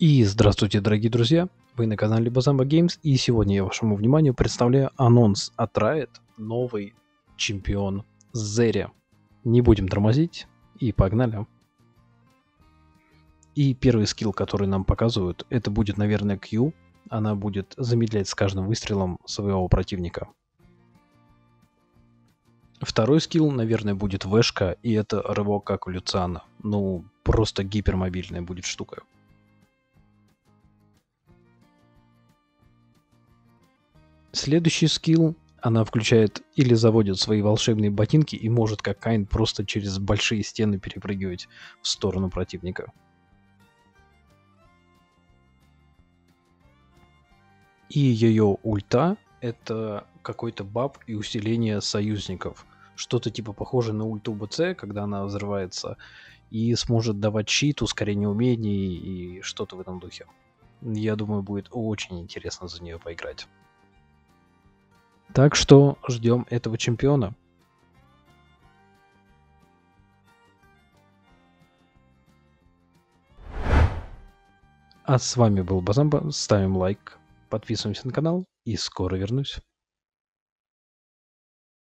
И здравствуйте, дорогие друзья! Вы на канале Базамба Games, и сегодня я вашему вниманию представляю анонс от Riot, новый чемпион Зери. Не будем тормозить, и погнали. И первый скилл, который нам показывают, это будет, наверное, Q. Она будет замедлять с каждым выстрелом своего противника. Второй скилл, наверное, будет Вэшка, и это рывок как у Люциана. Ну, просто гипермобильная будет штука. Следующий скилл, она включает или заводит свои волшебные ботинки и может как Кайн просто через большие стены перепрыгивать в сторону противника. И ее ульта это какой-то баб и усиление союзников. Что-то типа похоже на ульту БЦ, когда она взрывается, и сможет давать щит, ускорение умений и что-то в этом духе. Я думаю, будет очень интересно за нее поиграть. Так что ждем этого чемпиона. А с вами был Базамба. Ставим лайк, подписываемся на канал и скоро вернусь.